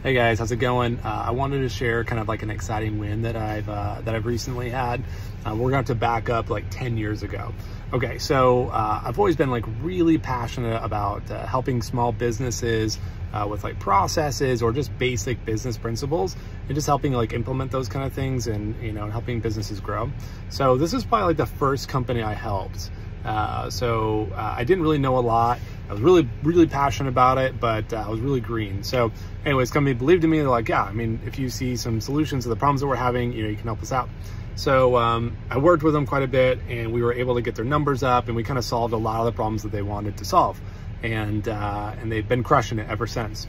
Hey guys, how's it going? Uh, I wanted to share kind of like an exciting win that I've uh, that I've recently had. Uh, we're going to to back up like 10 years ago. Okay, so uh, I've always been like really passionate about uh, helping small businesses uh, with like processes or just basic business principles and just helping like implement those kind of things and you know helping businesses grow. So this is probably like the first company I helped. So I didn't really know a lot. I was really, really passionate about it, but uh, I was really green. So anyways, company believed in me. They're like, yeah, I mean, if you see some solutions to the problems that we're having, you know, you can help us out. So um, I worked with them quite a bit and we were able to get their numbers up and we kind of solved a lot of the problems that they wanted to solve. And, uh, and they've been crushing it ever since.